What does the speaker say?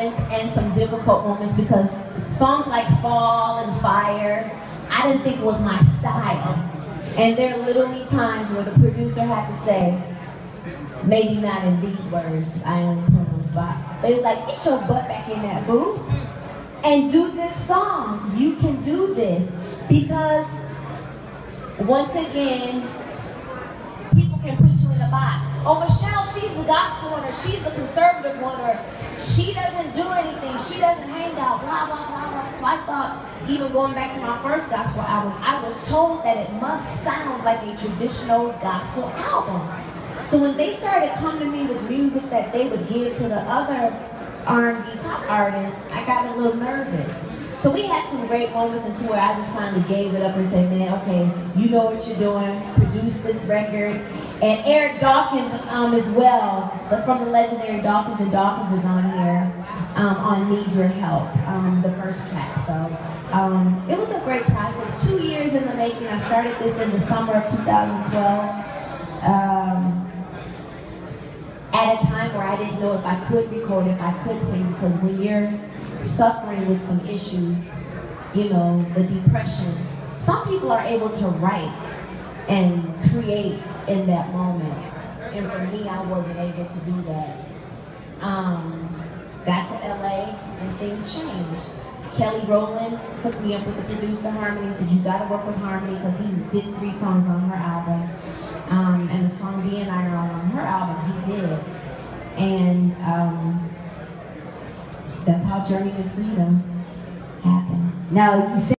moments and some difficult moments because songs like Fall and Fire, I didn't think was my style. And there are literally times where the producer had to say, maybe not in these words, I on the spot, but was like, get your butt back in that booth and do this song. You can do this. Because once again, people can put you in a box. Oh, gospel one, or she's the conservative one, or she doesn't do anything, she doesn't hang out, blah, blah, blah, blah. So I thought, even going back to my first gospel album, I was told that it must sound like a traditional gospel album. So when they started coming to me with music that they would give to the other R&B pop artists, I got a little nervous. So we had some great moments until where I just finally gave it up and said, man, okay, you know what you're doing, produce this record. And Eric Dawkins um, as well, but from the legendary Dawkins and Dawkins is on here um, on Need Your Help, um, the first track. So um, it was a great process. Two years in the making. I started this in the summer of 2012. Um, at a time where I didn't know if I could record, if I could sing, because when you're suffering with some issues, you know, the depression, some people are able to write and create in that moment. And for me, I wasn't able to do that. Um, got to LA and things changed. Kelly Rowland hooked me up with the producer Harmony, said you gotta work with Harmony because he did three songs on her album. Um, and the song B and I are on her album, he did. And um, that's how Journey to Freedom happened. Now, you